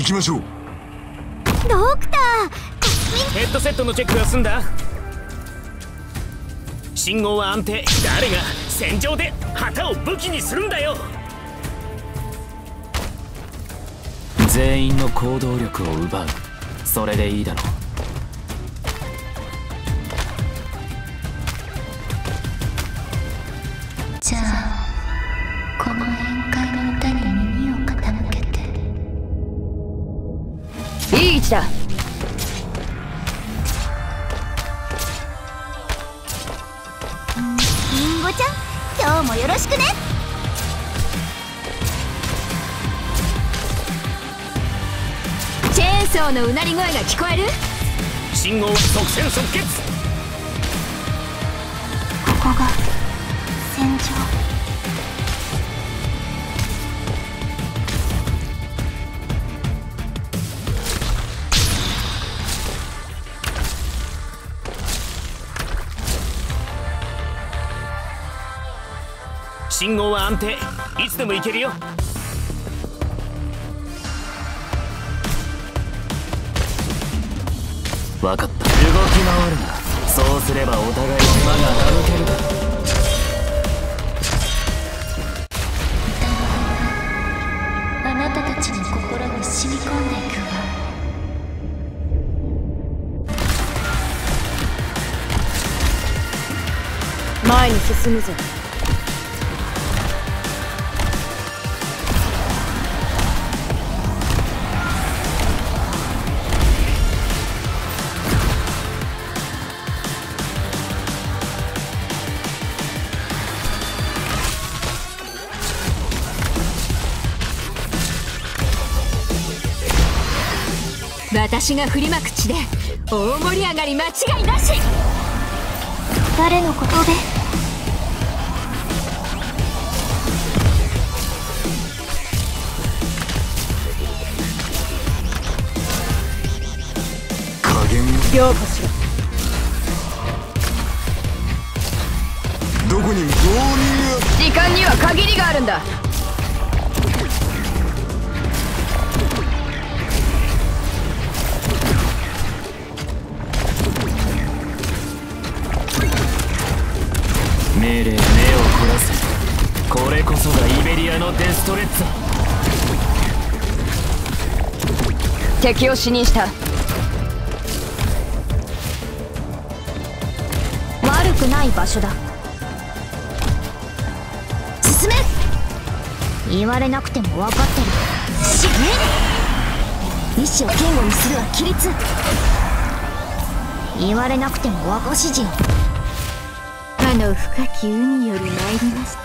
行きましょう。ドクターヘッドセットのチェックは済んだ。信号は安定。誰が戦場で旗を武器にするんだよ。全員の行動力を奪う。それでいいだろう置だ。りんごちゃん今日もよろしくね。チェーンソーのうなり声が聞こえる？信号は即戦即決信号は安定。いつでも行けるよ。分かった。動き回るな。そうすればお互い手間が省けるだろう。あなたたちの心に染み込んでいくわ。前に進むぞ私が振りまく地で大盛り上がり間違いなし。誰のことで？しろどこにも時間には限りがあるんだのデストレッツ。ァ敵を死認した。悪くない場所だ。進め。言われなくても分かってる。死ね。意志を堅固にするは規律。言われなくても和ご指示よあの深き海より参りました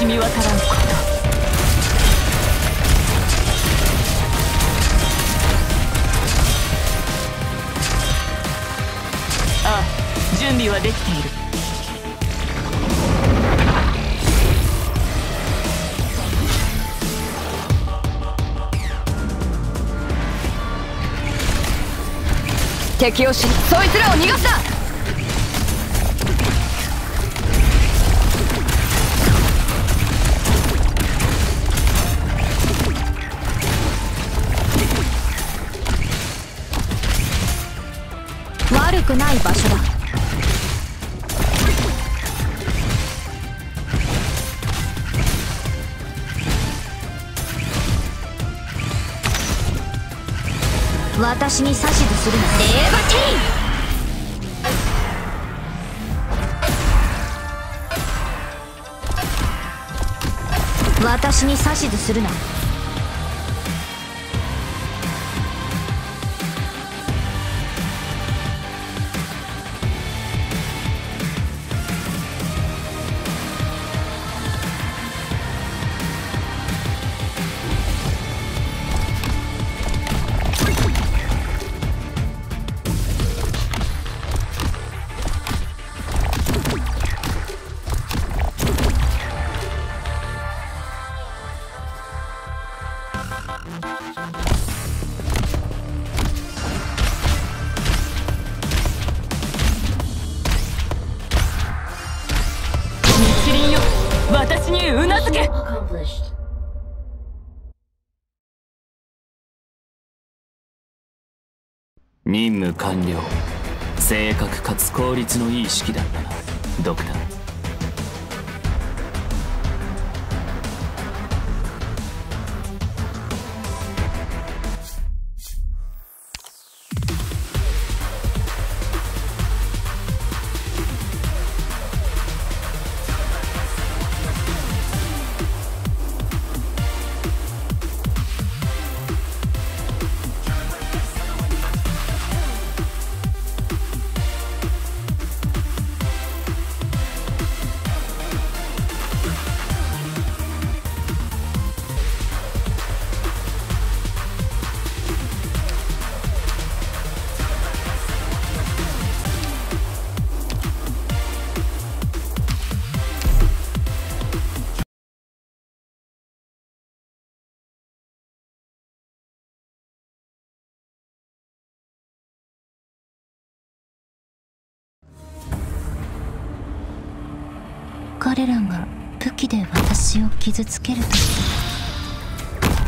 染み渡らんこと。ああ準備はできている。敵を知りそいつらを逃がすな！くない場所だ。私に指図するな。レーバティーン！私に指図するな任務完了。正確かつ効率のいい式だったな。ドクター。彼らが武器で私を傷つけると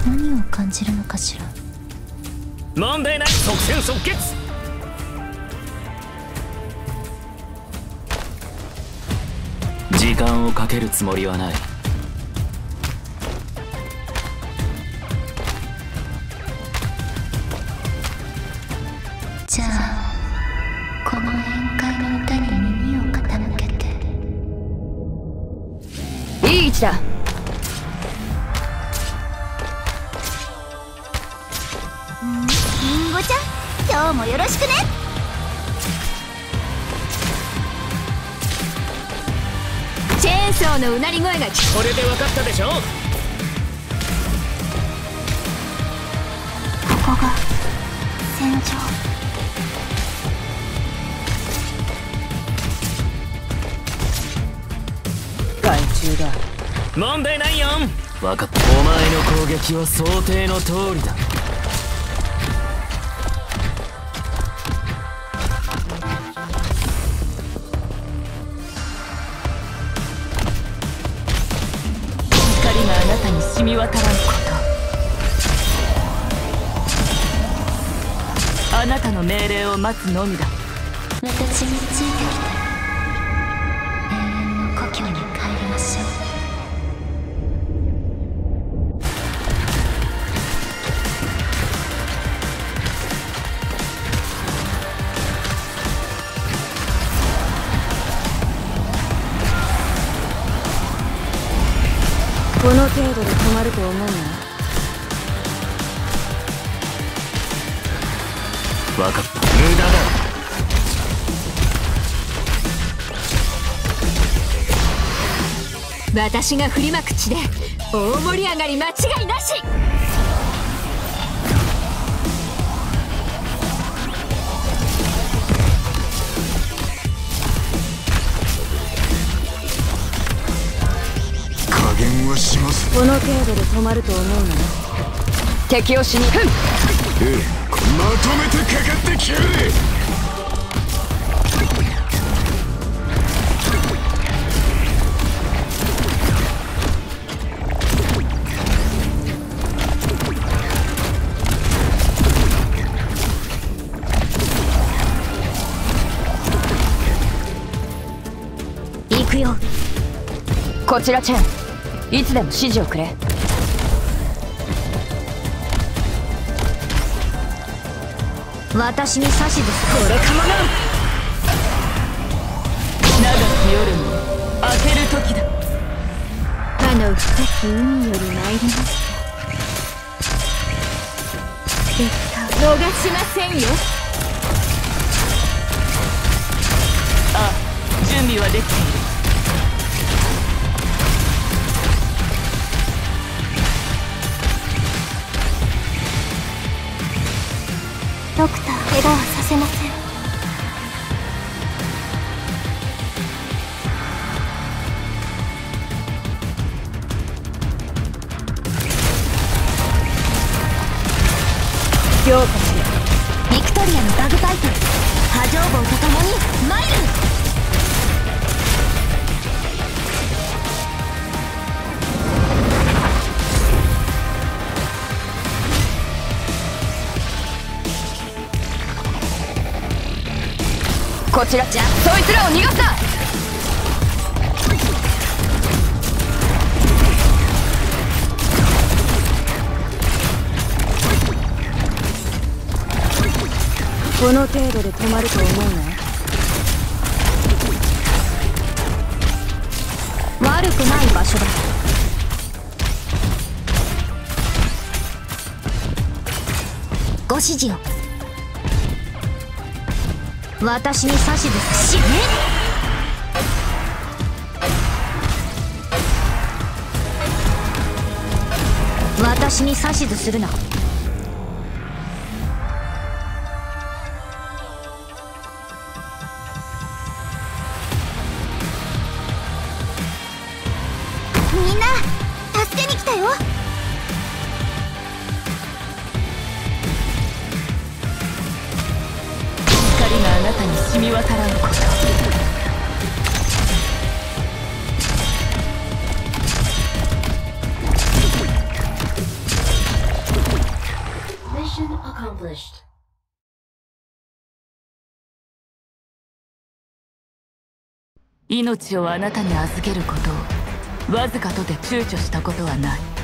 何を感じるのかしら。問題ない即戦即決。時間をかけるつもりはないいい位置だりんごちゃん今日もよろしくね。チェーンソーのうなり声が聞これで分かったでしょ？問題ないよ。分かった。お前の攻撃は想定の通りだ。光があなたに染み渡らんこと。あなたの命令を待つのみだ。私についてきて程度で止まると思うな分かった。無駄だ。私が振りまく血で大盛り上がり間違いなし。この程度で止まると思うな敵を死にふん。ええまとめてかかってきやがれ。行くよ。こちらチェンいつでも指示をくれ。私に指図す。これかまな長き夜も明ける時だ。あの深き海より参ります。逃しませんよ。あ準備はできているドクター怪我はさせません。強化しよビクトリアのバグパイプ。波状棒と共に参る。こちら。じゃそいつらを逃がすな。この程度で止まると思うな。悪くない場所だ。ご指示を。私に指図しね私に指図するな。みんな助けに来たよ Mission accomplished. 命をあなたに預けることをわずかとて躊躇したことはない